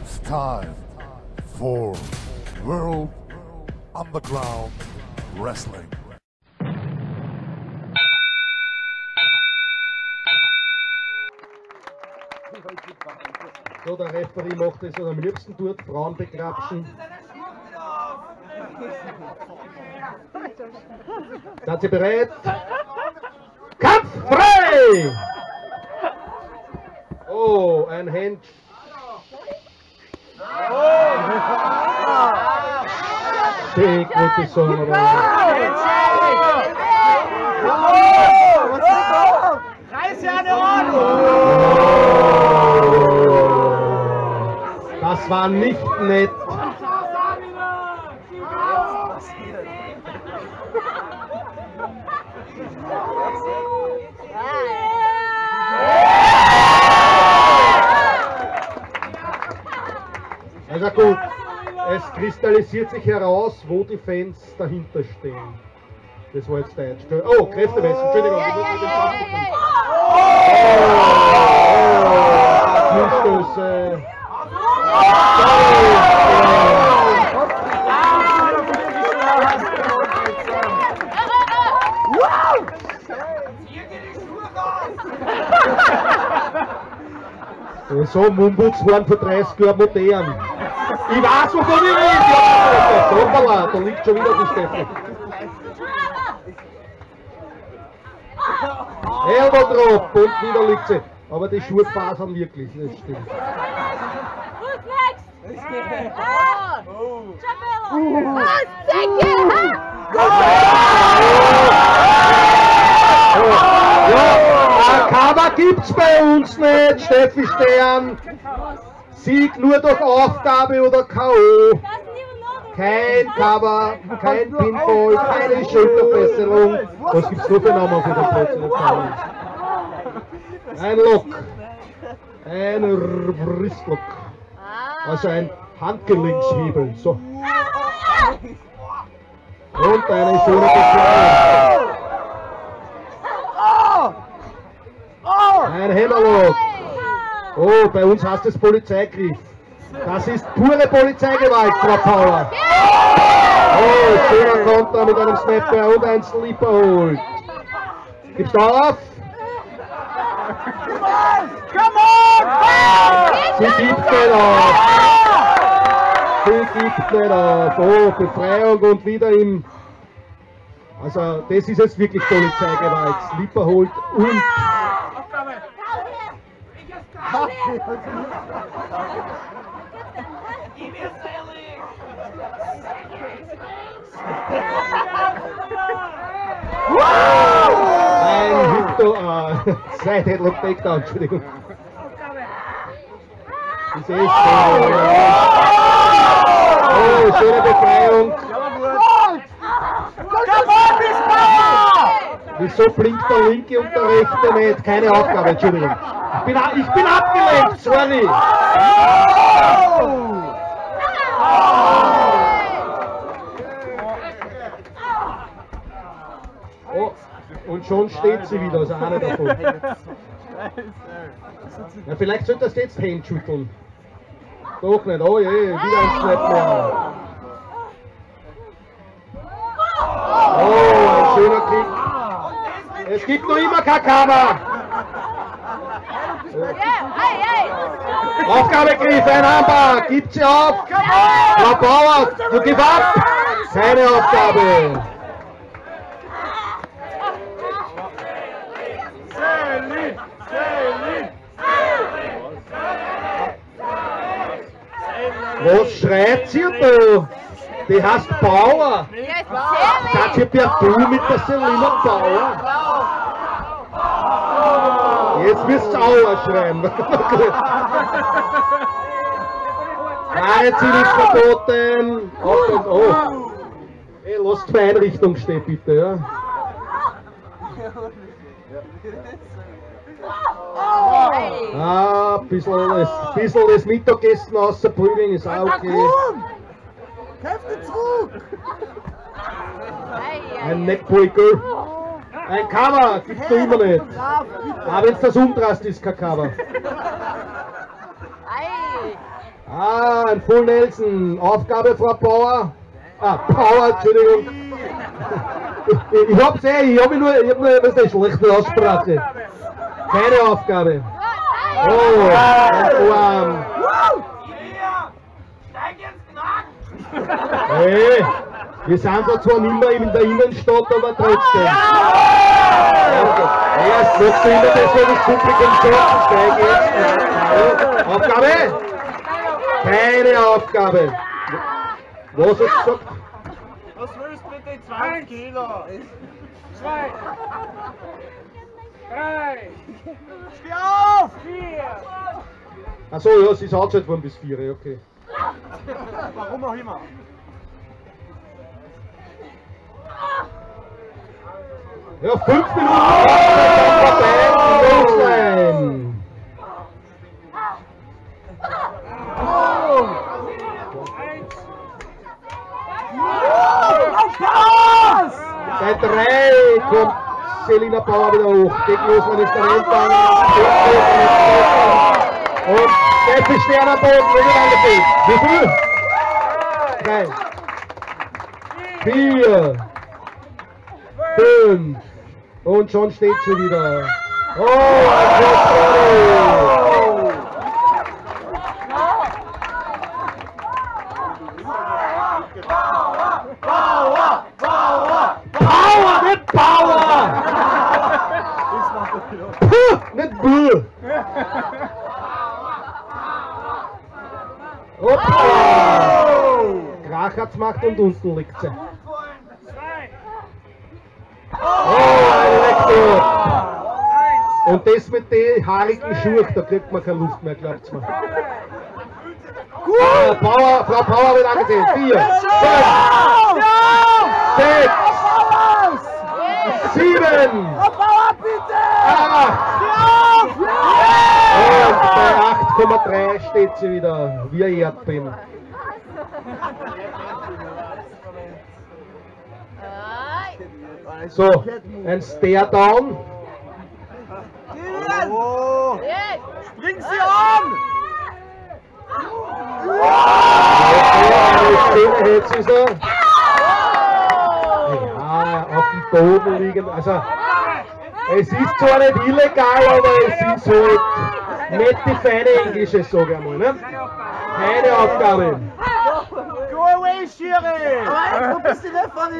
It's time for World Underground Wrestling. So, der Referee macht er am liebsten tut, Frauen begrapschen. Seid ihr bereit? Kampf frei! Oh, ein Hand. Schick, ich sagen, aber... Das war nicht nett. Also gut, es kristallisiert sich heraus, wo die Fans dahinter stehen. Das war jetzt der Einstell. Oh, Kräftemessen, Entschuldigung. mit dem Pass gucken. Oh, Kniestöße. So Mumbuts waren vor 30 Jahren modern. Ich weiß, wovon ich rede. Ja, Hoppala, da liegt schon wieder die Steffi. Elbow drop und wieder liegt sie. Aber die Schuhe fasern wirklich, das stimmt. Who's next? Oh! Chabelo! Oh, thank you! Ja, Cover gibt's bei uns nicht, Steffi Stern. Sieg nur durch Aufgabe oder K.O. Kein Cover, kein Pinfall, keine Schulterfesselung. Was gibt's noch für Namen für den Zahl? Ein Lock. Ein Wristlock. Also ein Handgelenkshebel. So. Und eine schöne Befreiung. Ein Hammerlock. Oh, bei uns heißt es Polizeigriff. Das ist pure Polizeigewalt, Frau Power. Oh, schöner Konter mit einem Snapper und ein Sleeper holt. Gibst du auf? Sie gibt nicht auf. Sie gibt nicht auf. Oh, Befreiung und wieder im... Also, das ist jetzt wirklich Polizeigewalt. Sleeper holt und... Ein Hüpto... Äh, Side Headlock Takedown, Entschuldigung. Ich sehe es schon. Oh, schöne Befreiung. Wieso blinkt der linke und der rechte nicht? Keine Aufgabe, Entschuldigung. Ich bin, ich bin abgelenkt, sorry. Oh, und schon steht sie wieder, also eine davon. Ja, vielleicht sollte das jetzt Hand schütteln. Doch nicht, oh je, wieder ein mehr. Oh, ein schöner Kick. Es gibt noch immer Kakama. Hey! Aufgabegriff, ein Armbar, gibt sie auf. Frau Bauer, du gib ab. Keine Aufgabe. Was schreit sie da? Die heißt Bauer. Seid ihr per Du mit der Selina Bauer? Jetzt müsst ihr Aua schreien. Freiziehen ist verboten. Und oh. Ey, lasst zwei Einrichtungen stehen, bitte, ja. Ah, ein bisschen das, bisschen das Mittagessen ausprügeln ist auch okay. Hey, Ein hey, Neckbreaker. Ein Cover gibt's da immer nicht. Aber wenn das umdrast, ist kein Cover. Ah, ein Full Nelson. Aufgabe, Frau Bauer. Ah, Power, Entschuldigung. Ich, ich hab's eh, ich hab nur, ich hab nur, was ist schlechte Aussprache. Keine Aufgabe. Oh, ein Arm. Hey, wir sind da zwar nicht mehr in der Innenstadt, aber trotzdem. Erst machst du immer das, wenn das Publikum steige jetzt. Aufgabe? Keine Aufgabe. Was hast du gesagt? Was willst du mit den 20 Kilo? Zwei. Drei. Steh auf! Vier. Achso, ja, sie ist outside worden bis 4, okay. Warum auch immer. Ja, 5 Minuten los sein. Eins. Bei 3 kommt Selina Bauer wieder hoch. Gegnerlos ist der Rennbahn. Und Steffi Stern am Boden, wieder angefällt. Wie viel? Drei. Vier. Fünf. Und schon steht sie wieder. Oh, ein Schuss, Power, Power! Gemacht und unten liegt sie. Und das mit den haarigen Schuhen, da kriegt man keine Luft mehr, glaubt's mir. Gut! Bauer, Frau Bauer wird angesehen. Vier, fünf, sechs, sieben, acht. Und bei 8,3 steht sie wieder, wie ein Erdbeben. So, ein Stare-Down. Bring sie an! Eine schöne Hetzüser. Ja, auf dem Boden liegen. Also, es ist zwar nicht illegal, aber es ist halt nicht die feine Englische, sage ich einmal. Ne? Keine Aufgabe. Go away, Schiri! Aber du bist die nicht von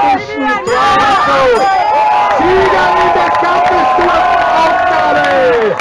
Consultor! Tira-me da cabeça, altares!